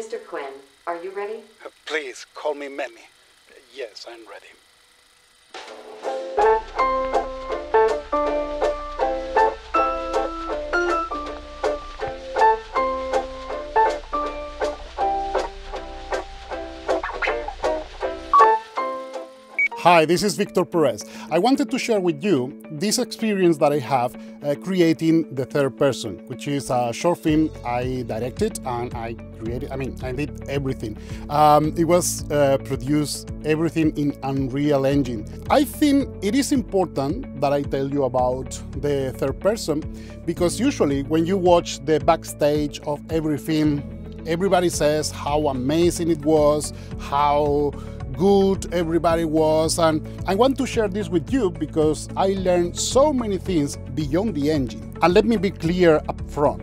Mr. Quinn, are you ready? Uh, please call me Manny. Yes, I'm ready. Hi, this is Victor Perez. I wanted to share with you this experience that I have uh, creating the third person, which is a short film I directed and I created. I mean, I did everything. Um, it was uh, produced everything in Unreal Engine. I think it is important that I tell you about the third person because usually when you watch the backstage of every film, everybody says how amazing it was, how good everybody was. And I want to share this with you because I learned so many things beyond the engine. And let me be clear up front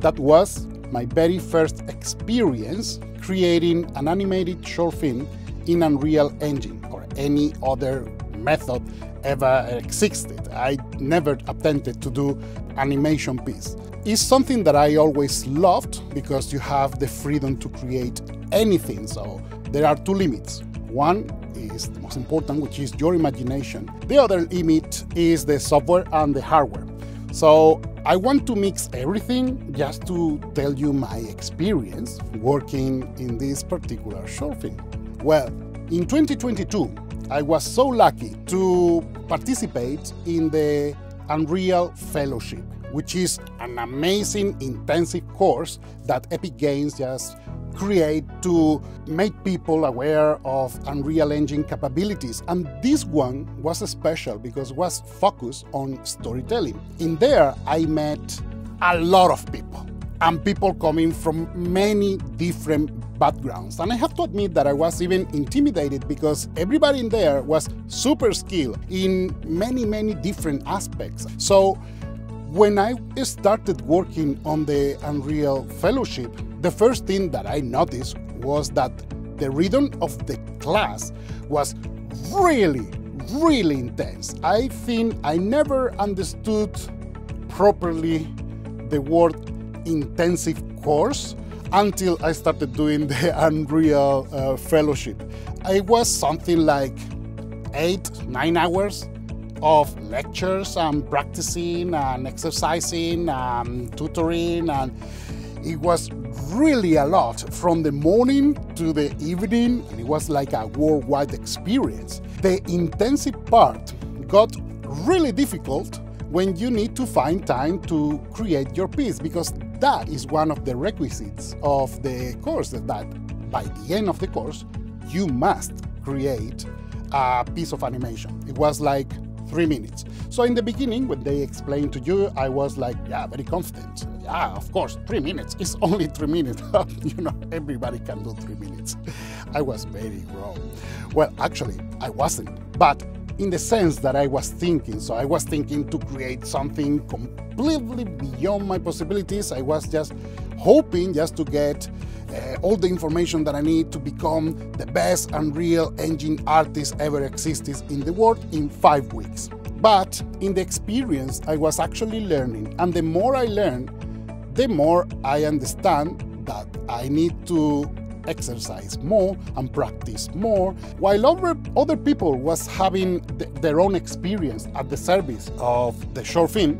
that was my very first experience creating an animated short film in Unreal Engine or any other method ever existed. I never attempted to do animation piece. It's something that I always loved because you have the freedom to create anything. So there are two limits. One is the most important, which is your imagination. The other limit is the software and the hardware. So I want to mix everything just to tell you my experience working in this particular short film. Well, in 2022, I was so lucky to participate in the Unreal Fellowship, which is an amazing intensive course that Epic Games just create to make people aware of Unreal Engine capabilities. And this one was special because it was focused on storytelling. In there, I met a lot of people and people coming from many different backgrounds. And I have to admit that I was even intimidated because everybody in there was super skilled in many, many different aspects. So when I started working on the Unreal Fellowship, the first thing that I noticed was that the rhythm of the class was really, really intense. I think I never understood properly the word intensive course until I started doing the Unreal uh, Fellowship. It was something like eight, nine hours of lectures and practicing and exercising and tutoring and it was really a lot from the morning to the evening and it was like a worldwide experience. The intensive part got really difficult when you need to find time to create your piece because that is one of the requisites of the course that by the end of the course you must create a piece of animation. It was like three minutes. So in the beginning, when they explained to you, I was like, yeah, very confident. Yeah, of course, three minutes. It's only three minutes. you know, everybody can do three minutes. I was very wrong. Well, actually, I wasn't. But in the sense that I was thinking. So I was thinking to create something completely beyond my possibilities. I was just hoping just to get uh, all the information that I need to become the best Unreal Engine artist ever existed in the world in five weeks. But in the experience, I was actually learning, and the more I learn, the more I understand that I need to exercise more and practice more, while other, other people was having th their own experience at the service of the short film.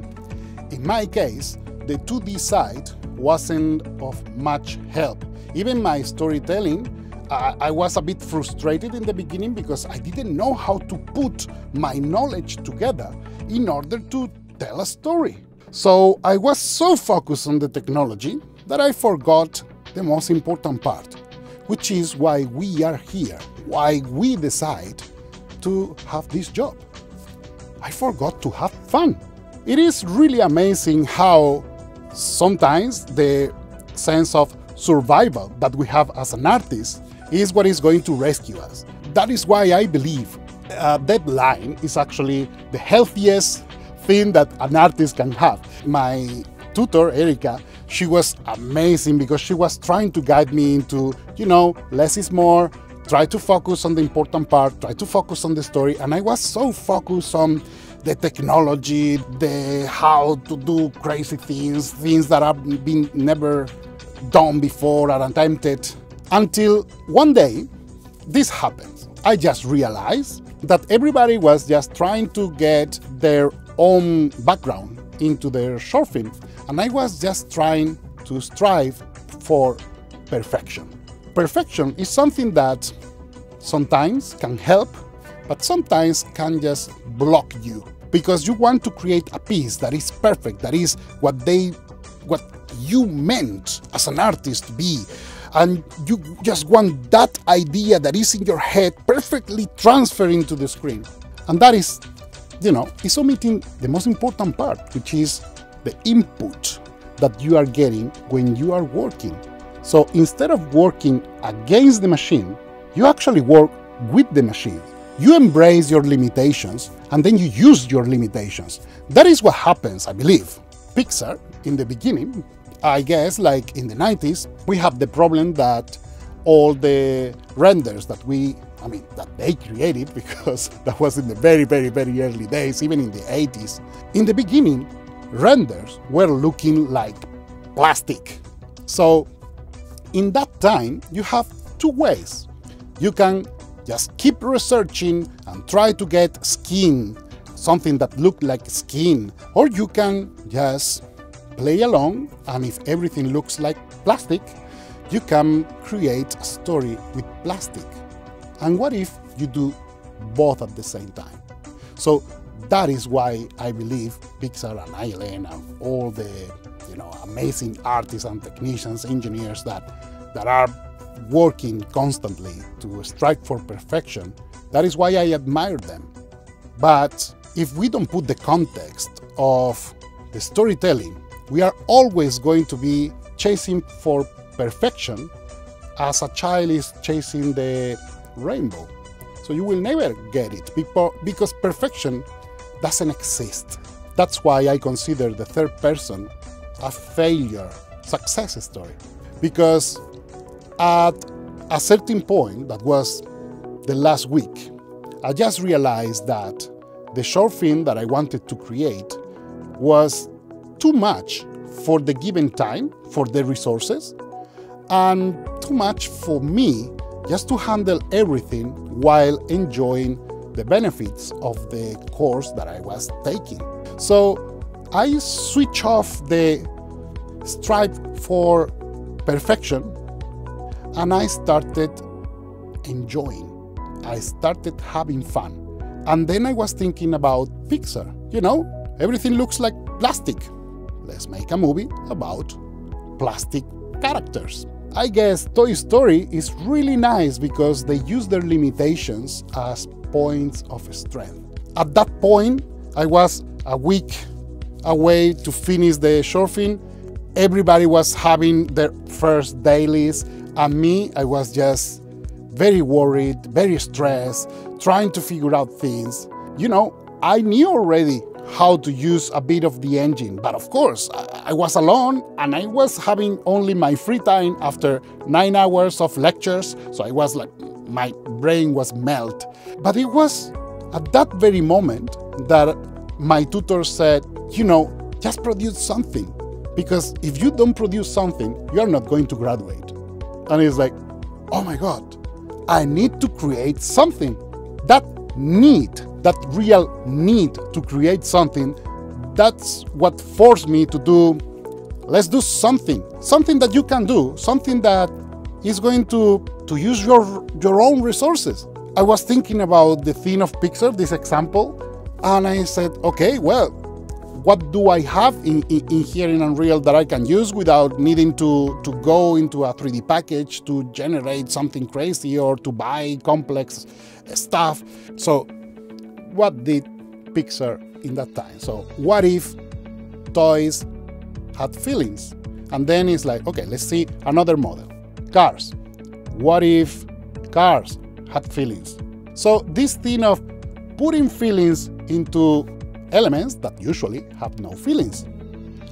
In my case, the 2D side wasn't of much help even my storytelling, I, I was a bit frustrated in the beginning because I didn't know how to put my knowledge together in order to tell a story. So I was so focused on the technology that I forgot the most important part, which is why we are here, why we decide to have this job. I forgot to have fun. It is really amazing how sometimes the sense of survival that we have as an artist is what is going to rescue us. That is why I believe a deadline is actually the healthiest thing that an artist can have. My tutor, Erica, she was amazing because she was trying to guide me into, you know, less is more, try to focus on the important part, try to focus on the story. And I was so focused on the technology, the how to do crazy things, things that have been never done before or attempted. Until one day, this happens. I just realized that everybody was just trying to get their own background into their short film, and I was just trying to strive for perfection. Perfection is something that sometimes can help, but sometimes can just block you because you want to create a piece that is perfect, that is what they what you meant as an artist to be. And you just want that idea that is in your head perfectly transferred into the screen. And that is, you know, is omitting the most important part, which is the input that you are getting when you are working. So instead of working against the machine, you actually work with the machine. You embrace your limitations and then you use your limitations. That is what happens, I believe. Pixar, in the beginning, I guess, like in the 90s, we have the problem that all the renders that we, I mean, that they created, because that was in the very, very, very early days, even in the 80s. In the beginning, renders were looking like plastic. So, in that time, you have two ways. You can just keep researching and try to get skin, something that looked like skin, or you can just play along, and if everything looks like plastic, you can create a story with plastic. And what if you do both at the same time? So that is why I believe Pixar and ILM and all the you know amazing artists and technicians, engineers that that are working constantly to strive for perfection. That is why I admire them. But if we don't put the context of the storytelling we are always going to be chasing for perfection as a child is chasing the rainbow. So you will never get it because perfection doesn't exist. That's why I consider the third person a failure success story. Because at a certain point, that was the last week, I just realized that the short film that I wanted to create was too much for the given time, for the resources, and too much for me just to handle everything while enjoying the benefits of the course that I was taking. So I switch off the strive for perfection and I started enjoying. I started having fun. And then I was thinking about Pixar. You know, everything looks like plastic let's make a movie about plastic characters. I guess Toy Story is really nice because they use their limitations as points of strength. At that point, I was a week away to finish the short film. Everybody was having their first dailies, and me, I was just very worried, very stressed, trying to figure out things. You know, I knew already how to use a bit of the engine. But of course, I, was alone and I was having only my free time after nine hours of lectures. So I was like, my brain was melt. But it was at that very moment that my tutor said, you know, just produce something. Because if you don't produce something, you are not going to graduate. And it's like, oh my God, I need to create something. That need that real need to create something, that's what forced me to do, let's do something, something that you can do, something that is going to, to use your, your own resources. I was thinking about the theme of Pixar, this example, and I said, okay, well, what do I have in, in, in, here in Unreal that I can use without needing to, to go into a 3D package to generate something crazy or to buy complex stuff? So what did Pixar in that time? So what if toys had feelings? And then it's like, okay, let's see another model. Cars. What if cars had feelings? So this thing of putting feelings into elements that usually have no feelings.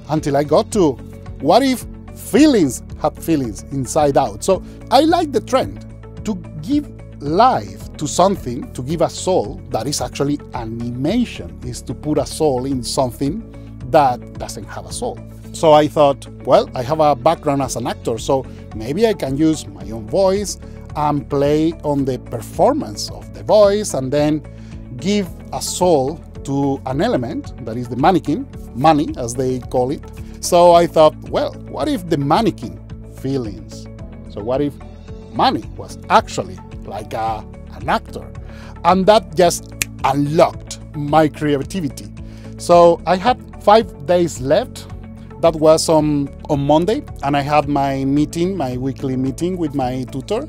Until I got to what if feelings have feelings inside out? So I like the trend to give life to something, to give a soul, that is actually animation, is to put a soul in something that doesn't have a soul. So I thought, well, I have a background as an actor, so maybe I can use my own voice and play on the performance of the voice and then give a soul to an element that is the mannequin, Manny as they call it. So I thought, well, what if the mannequin feelings? So what if Manny was actually like a, an actor? And that just unlocked my creativity. So I had five days left. That was on, on Monday, and I had my meeting, my weekly meeting with my tutor.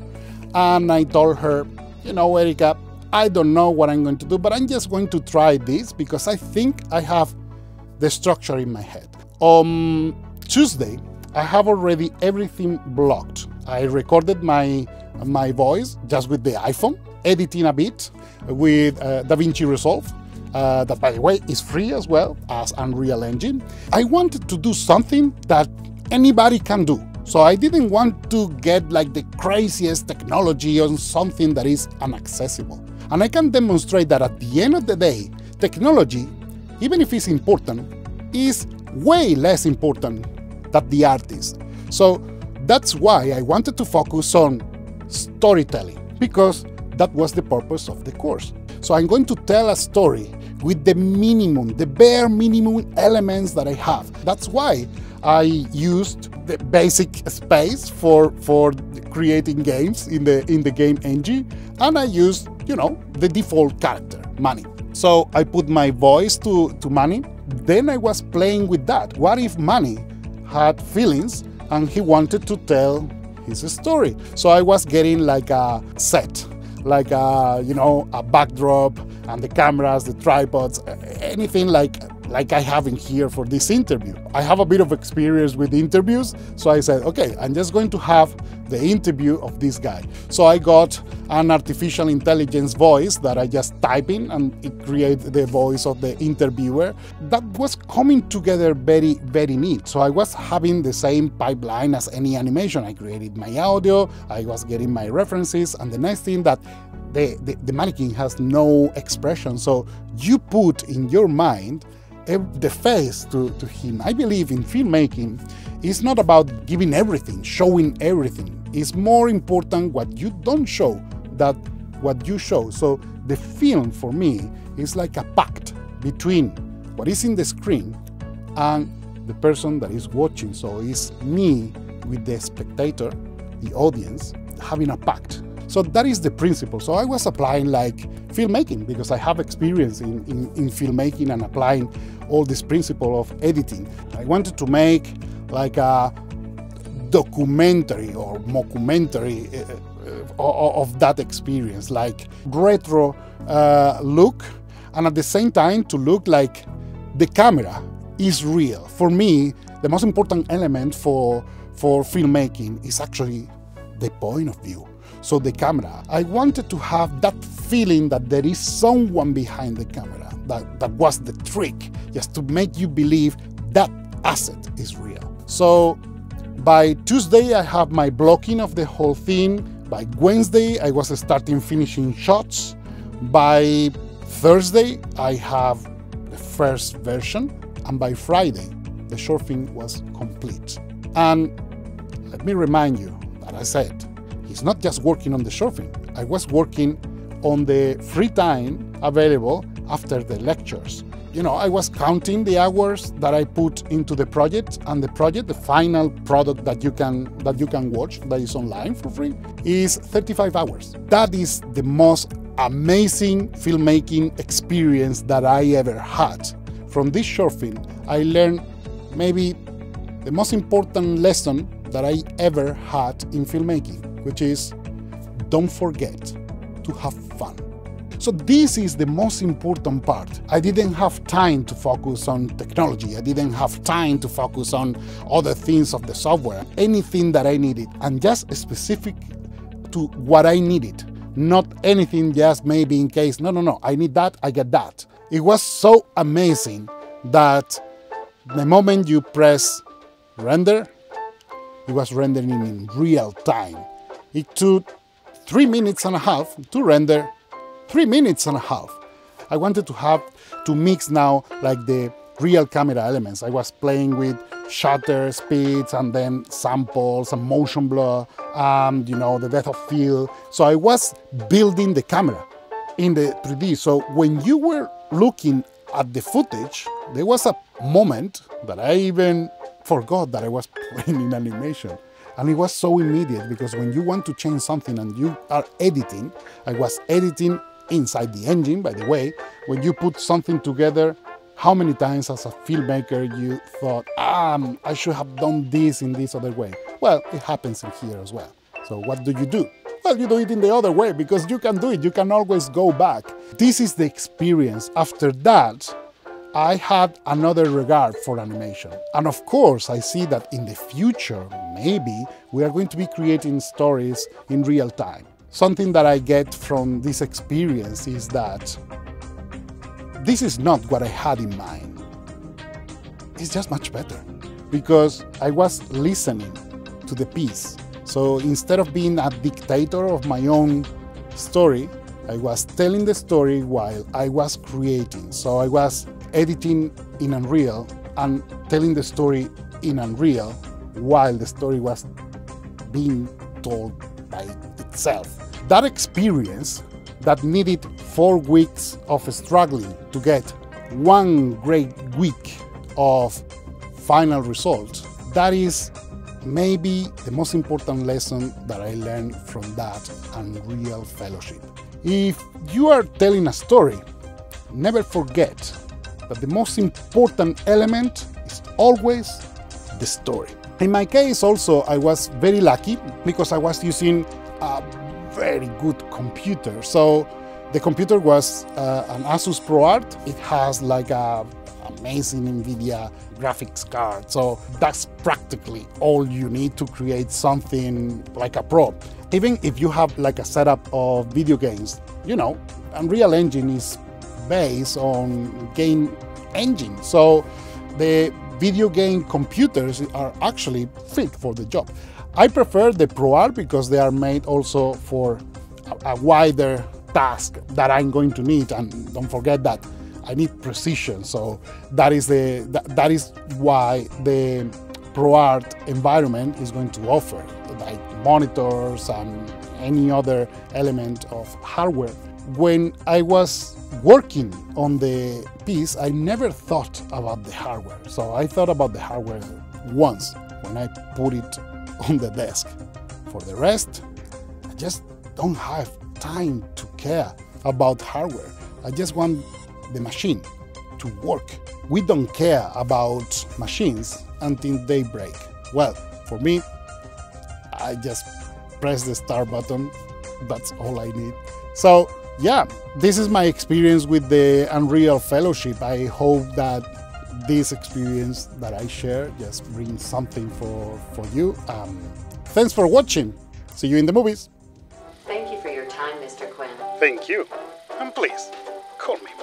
And I told her, you know, Erika, I don't know what I'm going to do, but I'm just going to try this because I think I have the structure in my head. On Tuesday, I have already everything blocked. I recorded my my voice just with the iPhone, editing a bit with uh, DaVinci Resolve. Uh, that, by the way, is free as well as Unreal Engine. I wanted to do something that anybody can do. So I didn't want to get like the craziest technology on something that is inaccessible. And I can demonstrate that at the end of the day, technology, even if it's important, is way less important than the artist. So that's why I wanted to focus on storytelling, because that was the purpose of the course. So I'm going to tell a story with the minimum, the bare minimum elements that I have. That's why I used the basic space for for creating games in the in the game engine, and I used you know the default character, Manny. So I put my voice to to Manny. Then I was playing with that. What if Manny had feelings and he wanted to tell his story? So I was getting like a set, like a you know a backdrop and the cameras, the tripods, anything like like I have in here for this interview. I have a bit of experience with interviews, so I said, okay, I'm just going to have the interview of this guy. So I got an artificial intelligence voice that I just type in and it creates the voice of the interviewer. That was coming together very, very neat. So I was having the same pipeline as any animation. I created my audio, I was getting my references, and the nice thing that the, the, the mannequin has no expression. So you put in your mind the face to, to him. I believe in filmmaking it's not about giving everything, showing everything. It's more important what you don't show than what you show. So the film for me is like a pact between what is in the screen and the person that is watching. So it's me with the spectator, the audience, having a pact. So that is the principle. So I was applying like filmmaking because I have experience in, in, in filmmaking and applying all this principle of editing. I wanted to make like a documentary or mockumentary uh, uh, of that experience, like retro uh, look, and at the same time to look like the camera is real. For me, the most important element for for filmmaking is actually the point of view. So the camera, I wanted to have that feeling that there is someone behind the camera. That, that was the trick, just to make you believe that asset is real. So by Tuesday, I have my blocking of the whole thing. By Wednesday, I was starting finishing shots. By Thursday, I have the first version. And by Friday, the short film was complete. And let me remind you that I said, it's not just working on the short film. I was working on the free time available after the lectures. You know, I was counting the hours that I put into the project, and the project, the final product that you can that you can watch that is online for free, is 35 hours. That is the most amazing filmmaking experience that I ever had. From this short film, I learned maybe the most important lesson that I ever had in filmmaking which is don't forget to have fun. So this is the most important part. I didn't have time to focus on technology. I didn't have time to focus on other things of the software, anything that I needed, and just specific to what I needed. Not anything just maybe in case, no, no, no, I need that, I get that. It was so amazing that the moment you press render, it was rendering in real time. It took three minutes and a half to render, three minutes and a half. I wanted to have to mix now like the real camera elements. I was playing with shutter speeds and then samples and motion blur, and you know, the depth of field. So I was building the camera in the 3D. So when you were looking at the footage, there was a moment that I even forgot that I was playing in animation. And it was so immediate because when you want to change something and you are editing, I was editing inside the engine, by the way, when you put something together, how many times as a filmmaker you thought, um, I should have done this in this other way? Well, it happens in here as well. So what do you do? Well, you do it in the other way because you can do it. You can always go back. This is the experience. After that, I had another regard for animation. And of course, I see that in the future, maybe we are going to be creating stories in real time. Something that I get from this experience is that this is not what I had in mind. It's just much better because I was listening to the piece. So instead of being a dictator of my own story, I was telling the story while I was creating. So I was editing in Unreal and telling the story in Unreal while the story was being told by itself. That experience that needed four weeks of struggling to get one great week of final results, that is maybe the most important lesson that I learned from that Unreal Fellowship. If you are telling a story, never forget that the most important element is always the story. In my case also I was very lucky because I was using a very good computer. So the computer was uh, an Asus ProArt. It has like a amazing NVIDIA graphics card. So that's practically all you need to create something like a pro. Even if you have like a setup of video games, you know, Unreal Engine is based on game engine. So the video game computers are actually fit for the job. I prefer the ProArt because they are made also for a, wider task that I'm going to need. And don't forget that I need precision. So that is the that, that is why the ProArt environment is going to offer like monitors and any other element of hardware. When I was working on the piece, I never thought about the hardware. So I thought about the hardware once when I put it on the desk. For the rest, I just don't have time to care about hardware. I just want the machine to work. We don't care about machines until they break. Well, for me, I just press the start button. That's all I need. So, yeah, this is my experience with the Unreal Fellowship. I hope that this experience that I share just brings something for, for you. Um, thanks for watching. See you in the movies. Thank you for your time, Mr. Quinn. Thank you. And please, call me Manny.